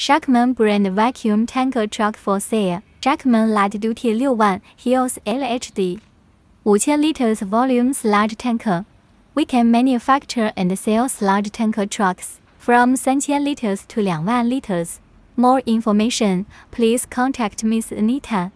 Shacman brand vacuum tanker truck for sale. Shacman light duty 六万 Hills LHD 5000 liters volumes large tanker. We can manufacture and sell large tanker trucks from 3000 liters to 2万 liters. More information, please contact Miss Anita.